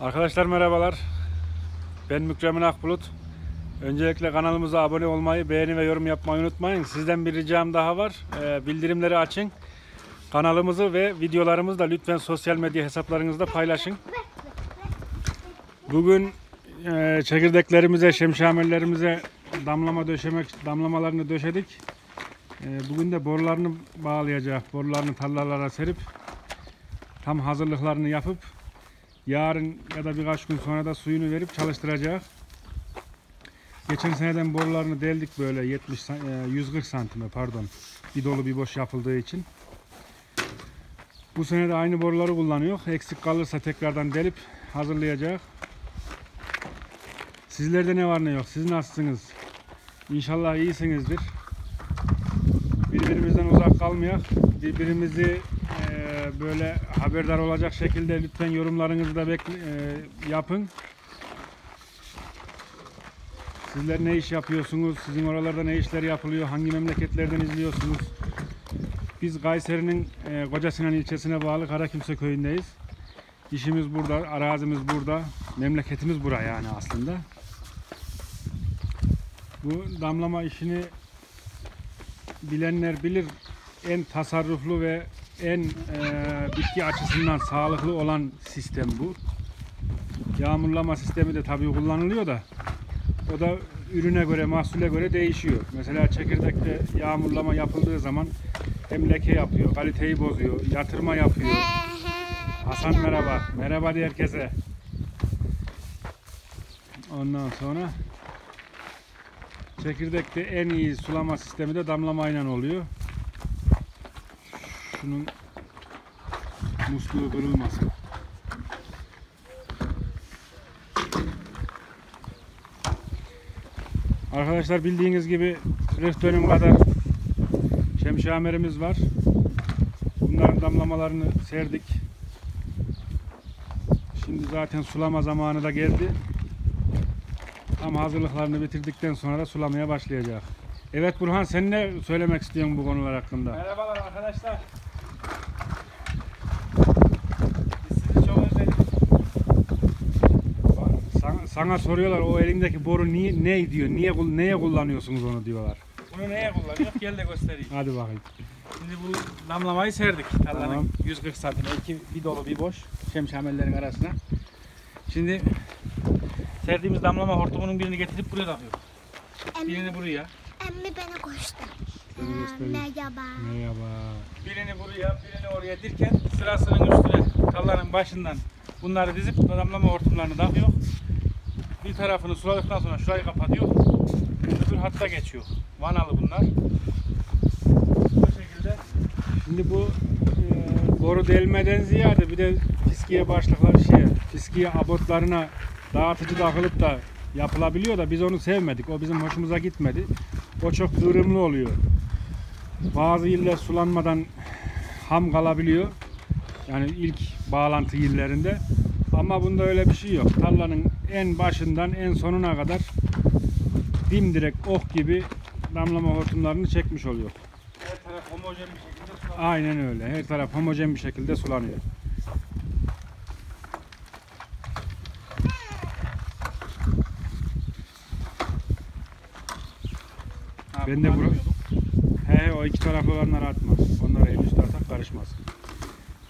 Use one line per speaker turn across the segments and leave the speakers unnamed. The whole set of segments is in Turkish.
Arkadaşlar merhabalar. Ben Mükremin Akbulut. Öncelikle kanalımıza abone olmayı, beğeni ve yorum yapmayı unutmayın. Sizden bir ricam daha var. Ee, bildirimleri açın. Kanalımızı ve videolarımızı da lütfen sosyal medya hesaplarınızda paylaşın. Bugün e, çekirdeklerimize, şemşamellerimize damlama döşemek, damlamalarını döşedik. E, bugün de borularını bağlayacak, borularını tarlalara serip tam hazırlıklarını yapıp yarın ya da birkaç gün sonra da suyunu verip çalıştıracak. Geçen seneden borularını deldik böyle 70 san- e, 140 santime pardon. Bir dolu bir boş yapıldığı için. Bu sene de aynı boruları kullanıyor. Eksik kalırsa tekrardan delip hazırlayacak. Sizlerde ne var ne yok? Siz nasılsınız? İnşallah iyisinizdir. Birbirimizden uzak kalmayak. Birbirimizi böyle haberdar olacak şekilde lütfen yorumlarınızı da bekle, e, yapın. Sizler ne iş yapıyorsunuz? Sizin oralarda ne işler yapılıyor? Hangi memleketlerden izliyorsunuz? Biz Kayseri'nin e, Kocasinan ilçesine bağlı Karakimse köyündeyiz. İşimiz burada, arazimiz burada, memleketimiz bura yani aslında. Bu damlama işini bilenler bilir en tasarruflu ve en e, bitki açısından sağlıklı olan sistem bu. Yağmurlama sistemi de tabii kullanılıyor da o da ürüne göre, mahsule göre değişiyor. Mesela çekirdekte yağmurlama yapıldığı zaman hem leke yapıyor, kaliteyi bozuyor, yatırma yapıyor. Hasan merhaba. Merhaba de herkese. Ondan sonra çekirdekte en iyi sulama sistemi de damlamayla oluyor. Şunun musluğu kırılmasın. Arkadaşlar bildiğiniz gibi 40 dönüm kadar şemşamerimiz var. Bunların damlamalarını serdik. Şimdi zaten sulama zamanı da geldi. Tam hazırlıklarını bitirdikten sonra da sulamaya başlayacak. Evet Burhan sen ne söylemek istiyorsun bu konular hakkında?
Merhabalar arkadaşlar. Biz sizi çok özledik.
Sana, soruyorlar o elindeki boru niye ne diyor? Niye neye kullanıyorsunuz onu diyorlar.
Bunu neye kullanıyor? Gel de göstereyim.
Hadi bakayım.
Şimdi bu damlamayı serdik. Tarlanın
Tamam.
140 santime. iki bir dolu bir boş. Şemşamellerin arasına. Şimdi serdiğimiz damlama hortumunun birini getirip buraya takıyoruz.
Emmi,
Birini buraya.
emmi beni koştu. Merhaba.
Merhaba.
Birini buraya, birini oraya dirken sırasının üstüne tarlanın başından bunları dizip damlama hortumlarını takıyor. Bir tarafını suladıktan sonra şurayı kapatıyor. Öbür hatta geçiyor. Vanalı bunlar. Bu şekilde
Şimdi bu e, boru delmeden ziyade bir de fiskiye başlıkları şey, fiskiye abotlarına dağıtıcı takılıp da yapılabiliyor da biz onu sevmedik. O bizim hoşumuza gitmedi. O çok kıvrımlı oluyor. Bazı iller sulanmadan ham kalabiliyor. Yani ilk bağlantı illerinde. Ama bunda öyle bir şey yok. Tarlanın en başından en sonuna kadar dimdirek ok gibi damlama hortumlarını çekmiş oluyor.
her taraf homojen bir şekilde sulanıyor.
Aynen öyle. Her taraf homojen bir şekilde sulanıyor. Ben de bura-. He o iki taraflı olanları atmaz. Onlara el üstü atak karışmaz.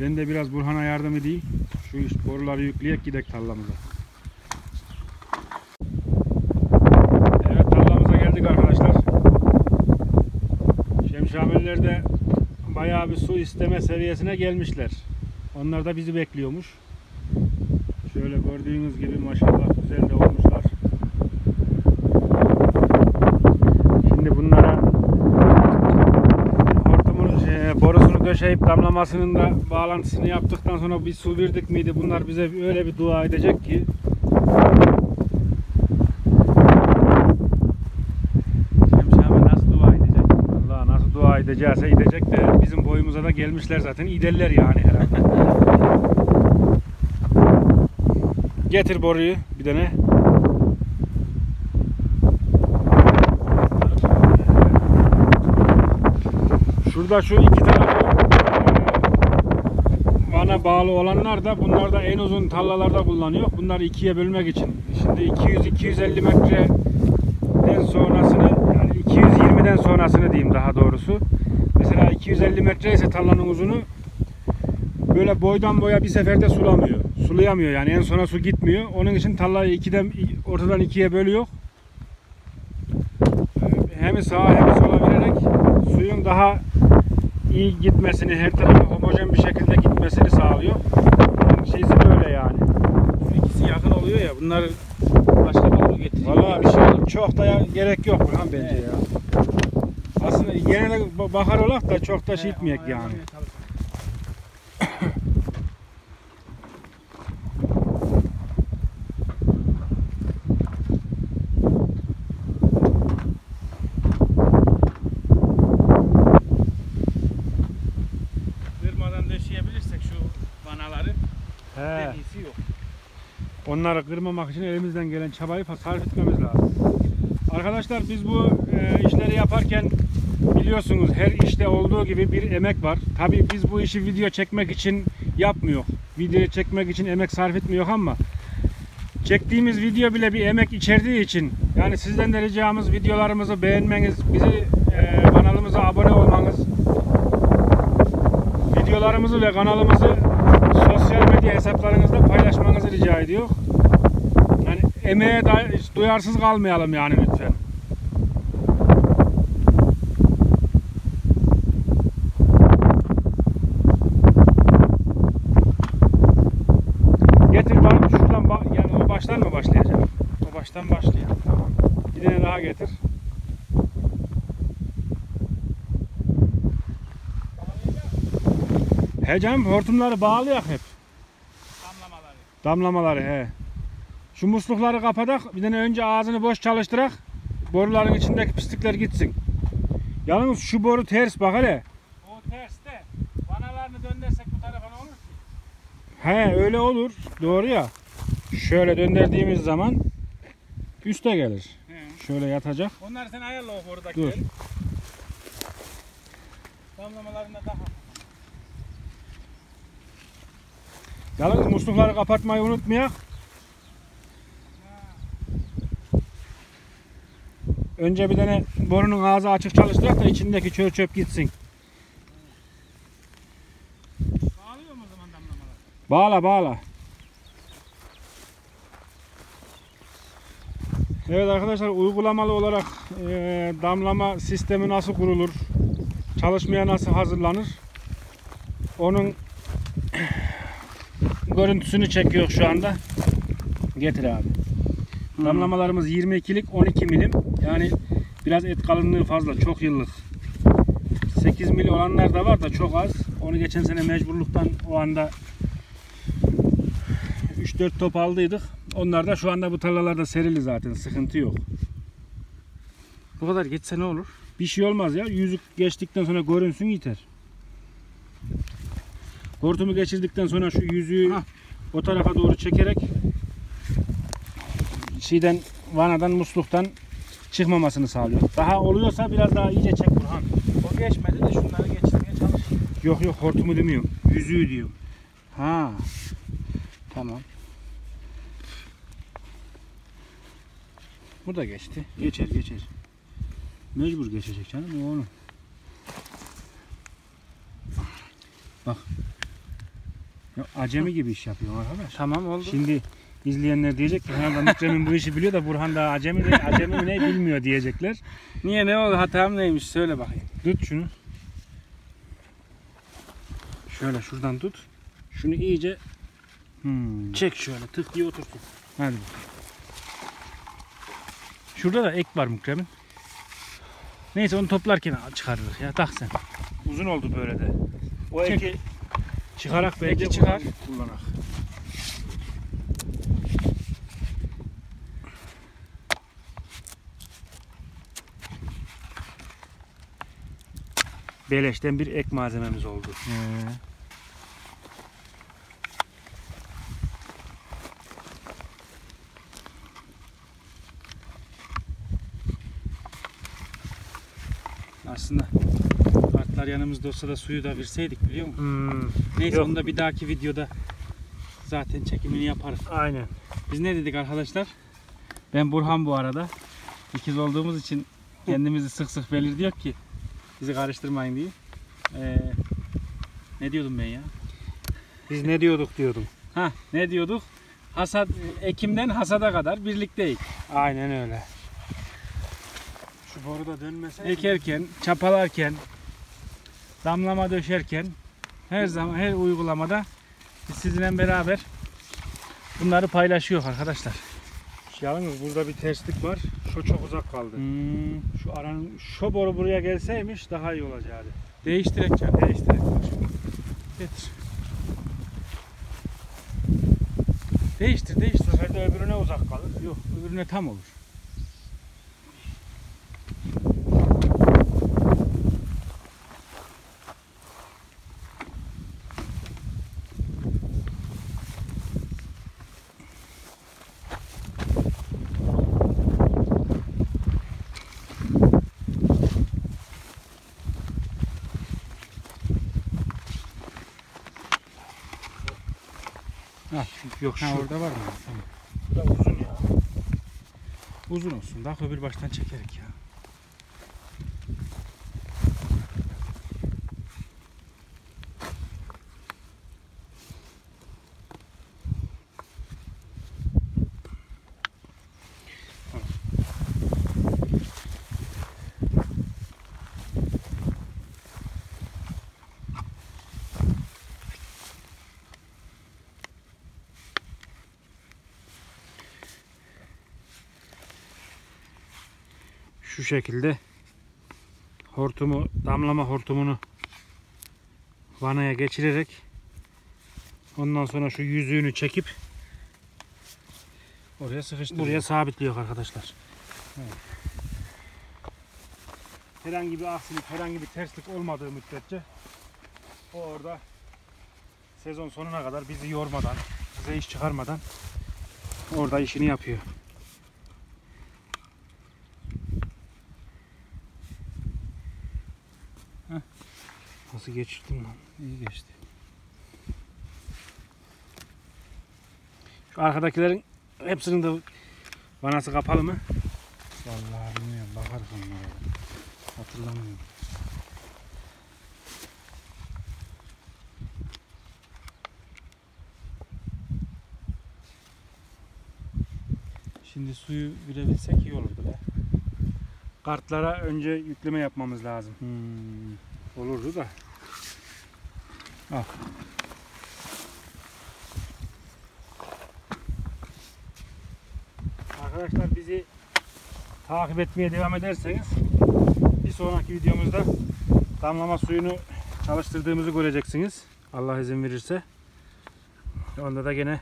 Ben de biraz Burhan'a yardım edeyim. Şu iş boruları yükleyek gidek tarlamıza. Evet tarlamıza geldik arkadaşlar. Şemşameller de bayağı bir su isteme seviyesine gelmişler. Onlar da bizi bekliyormuş. Şöyle gördüğünüz gibi maşallah güzel de olmuşlar. Şimdi bunlara hortumun şey, borusunu döşeyip damlamasının da bağlantısını yaptıktan sonra bir su verdik miydi bunlar bize öyle bir dua edecek ki Şemşame nasıl dua edecek? Allah nasıl dua edeceğse edecek de bizim boyumuza da gelmişler zaten İderler yani herhalde. Getir boruyu bir tane. Şurada şu iki tarafı vana bağlı olanlar da bunlar da en uzun tallalarda kullanıyor. Bunları ikiye bölmek için. Şimdi 200-250 metreden sonrasını yani 220'den sonrasını diyeyim daha doğrusu. Mesela 250 metre ise tallanın uzunu böyle boydan boya bir seferde sulamıyor. Sulayamıyor yani en sona su gitmiyor. Onun için tallayı ikiden ortadan ikiye bölüyor. Hem sağa hem sola vererek suyun daha iyi gitmesini, her tarafa homojen bir şekilde gitmesini sağlıyor. Şeysi böyle yani.
İkisi yakın oluyor ya. Bunlar başka bir yol getiriyor.
Vallahi bir şey çok da ya- gerek yok Burhan bence
Evet.
ya. Aslında yine de ba- bakar olak da çok da şey etmeyek yani.
Kırmadan döşeyebilirsek şu vanaları
He.
en iyisi yok.
Onları kırmamak için elimizden gelen çabayı sarf etmemiz lazım. Arkadaşlar biz bu e, işleri yaparken biliyorsunuz her işte olduğu gibi bir emek var. Tabii biz bu işi video çekmek için yapmıyor. Video çekmek için emek sarf etmiyor ama çektiğimiz video bile bir emek içerdiği için yani sizden de ricamız videolarımızı beğenmeniz, bizi e, kanalımıza abone olmanız, videolarımızı ve kanalımızı sosyal medya hesaplarınızda paylaşmanızı rica ediyor. Yani emeğe da- duyarsız kalmayalım yani lütfen. Getir bak şuradan ba- yani o baştan mı başlayacak?
O baştan başlayalım.
Tamam. Bir tane daha getir. He canım hortumları bağlayak hep.
Damlamaları.
He. Şu muslukları kapatak. Bir tane önce ağzını boş çalıştırak. Boruların içindeki pislikler gitsin. Yalnız şu boru ters bak hele.
O terste. Vanalarını döndürsek bu tarafa ne olur ki?
He öyle olur. Doğru ya. Şöyle döndürdüğümüz zaman üste gelir.
He.
Şöyle yatacak.
Onları sen ayarla o
Dur.
borudakileri. Damlamalarında daha.
Yalnız muslukları kapatmayı unutmayak. Önce bir tane borunun ağzı açık çalıştırak da içindeki çöp çöp gitsin.
Bağlıyor mu o zaman damlamaları?
Bağla bağla. Evet arkadaşlar uygulamalı olarak eee, damlama sistemi nasıl kurulur? Çalışmaya nasıl hazırlanır? Onun görüntüsünü çekiyor şu anda. Getir abi. Damlamalarımız 22'lik 12 milim. Yani biraz et kalınlığı fazla. Çok yıllık. 8 mil olanlar da var da çok az. Onu geçen sene mecburluktan o anda 3-4 top aldıydık. Onlar da şu anda bu tarlalarda serili zaten. Sıkıntı yok.
Bu kadar geçse ne olur?
Bir şey olmaz ya. Yüzük geçtikten sonra görünsün yeter. Hortumu geçirdikten sonra şu yüzüğü
Hah.
o tarafa doğru çekerek şeyden vanadan musluktan çıkmamasını sağlıyor. Daha oluyorsa biraz daha iyice çek Burhan.
O geçmedi de şunları geçirmeye çalış.
Yok yok hortumu demiyorum. Yüzüğü diyor.
Ha. Tamam. Bu da geçti.
Geçer geçer. Mecbur geçecek canım o onu. Bak. Ya acemi gibi iş yapıyor arkadaş.
Tamam oldu.
Şimdi izleyenler diyecek ki herhalde Mükremin bu işi biliyor da Burhan da acemi de acemi mi ne bilmiyor diyecekler.
Niye ne oldu? Hatam neymiş? Söyle bakayım.
Tut şunu. Şöyle şuradan tut. Şunu iyice hmm.
Çek şöyle tık diye otursun.
Hadi. Şurada da ek var Mükremin. Neyse onu toplarken çıkarırız ya. Tak sen. Uzun oldu böyle de. O
Çek.
eki çıkarak belki
Eki çıkar.
Kullanak. Beleşten bir ek malzememiz oldu.
Aslında farklı Atlar yanımızda olsa da suyu da verseydik biliyor musun?
Hmm,
Neyse
Yok.
onu da bir dahaki videoda zaten çekimini yaparız.
aynen.
Biz ne dedik arkadaşlar? Ben Burhan bu arada. İkiz olduğumuz için kendimizi sık sık belirtiyor ki bizi karıştırmayın diye. Ee, ne diyordum ben ya?
Biz ne diyorduk diyordum.
Ha ne diyorduk? Hasat Ekim'den hasada kadar birlikteyiz.
Aynen öyle. Şu boru da dönmese.
Ekerken, çapalarken, damlama döşerken her zaman her uygulamada biz sizinle beraber bunları paylaşıyor arkadaşlar.
Yalnız burada bir terslik var. Şu çok uzak kaldı.
Hmm,
Şu aranın şu boru buraya gelseymiş daha iyi olacaktı.
değiştirek can.
Değiştirelim.
Getir. Değiştir,
Bu
değiştir.
sefer de öbürüne uzak kalır.
Yok, öbürüne tam olur.
Yok
ha
şu
orada var mı? Tamam.
da uzun ya.
Uzun olsun. Daha öbür baştan çekerek ya.
Şu şekilde hortumu, damlama hortumunu vanaya geçirerek ondan sonra şu yüzüğünü çekip
Oraya sıkıştır.
buraya sabitliyor arkadaşlar. Herhangi bir aksilik, herhangi bir terslik olmadığı müddetçe o orada sezon sonuna kadar bizi yormadan, bize iş çıkarmadan orada işini yapıyor. Nasıl geçirdim lan?
İyi geçti.
Şu arkadakilerin hepsinin de vanası kapalı mı?
Vallahi bilmiyorum. Bakarız onlara. Hatırlamıyorum. Şimdi suyu verebilsek iyi olurdu be.
Kartlara önce yükleme yapmamız lazım.
Hmm.
Olurdu da.
Al.
Arkadaşlar bizi takip etmeye devam ederseniz bir sonraki videomuzda damlama suyunu çalıştırdığımızı göreceksiniz. Allah izin verirse. Onda da gene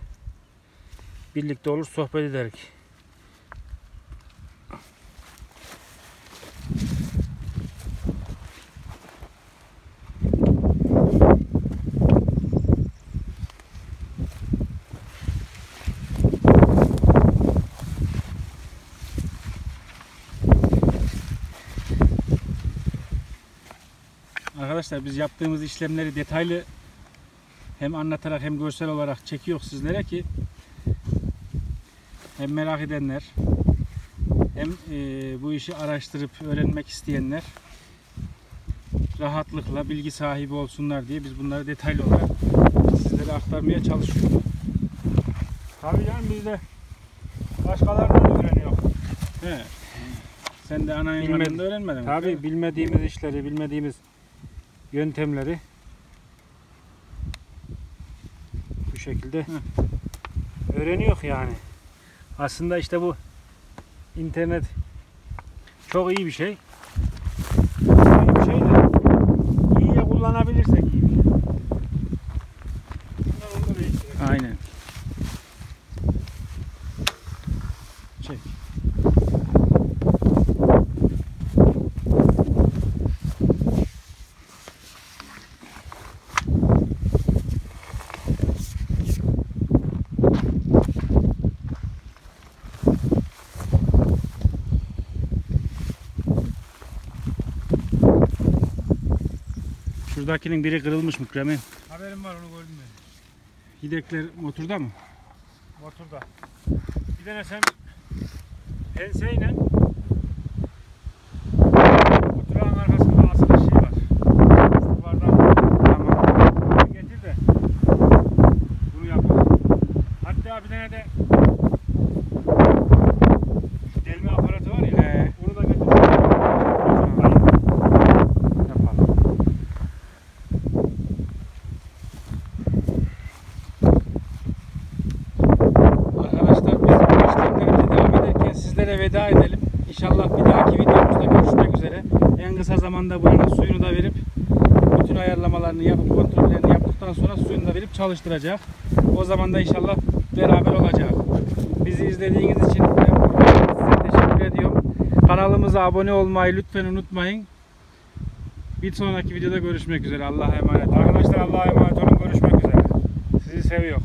birlikte olur sohbet ederek.
Arkadaşlar biz yaptığımız işlemleri detaylı hem anlatarak hem görsel olarak çekiyor sizlere ki hem merak edenler hem e, bu işi araştırıp öğrenmek isteyenler rahatlıkla bilgi sahibi olsunlar diye biz bunları detaylı olarak sizlere aktarmaya çalışıyoruz.
Tabii canım biz de başkalarından öğreniyor.
He. Sen de ana yanında öğrenmedin mi?
Tabii bilmediğimiz işleri, bilmediğimiz yöntemleri bu şekilde öğreniyor yani. Aslında işte bu internet çok iyi bir şey. İyi bir şey de iyiye kullanabilirsek iyi bir şey.
Aynen. Çek. Şuradakinin biri kırılmış Mükremin.
Haberim var onu gördüm ben.
Yedekler motorda mı?
Motorda. Bir tane sen penseyle oturağın arkasında asılı şey var. Duvardan
Tamam.
getir de bunu yapalım. Hatta bir tane de şu delme aparatı var ya.
He.
Onu da getir.
Yapalım. Arkadaşlar biz bu işlemlerimize devam ederken sizlere veda edelim. İnşallah bir dahaki videomuzda görüşmek üzere. En kısa zamanda buranın suyunu da verip bütün ayarlamalarını yapıp kontrollerini yaptıktan sonra suyunu da verip çalıştıracak. O zaman da inşallah beraber olacak. Bizi izlediğiniz için size teşekkür ediyorum. Kanalımıza abone olmayı lütfen unutmayın. Bir sonraki videoda görüşmek üzere. Allah'a emanet.
Arkadaşlar Allah'a emanet olun. Görüşmek üzere. Sizi seviyor.